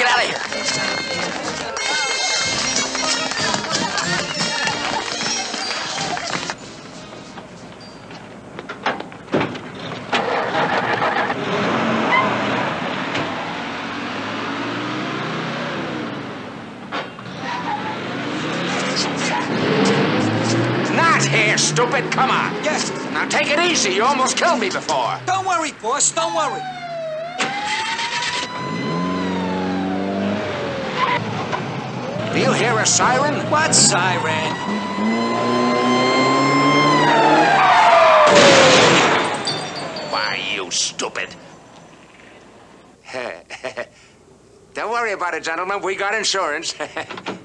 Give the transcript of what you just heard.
get out of here. Not here, stupid. Come on. Yes. Now take it easy. You almost killed me before. Don't worry, boss. Don't worry. Do you hear a siren? What siren? Why, you stupid. Don't worry about it, gentlemen. We got insurance.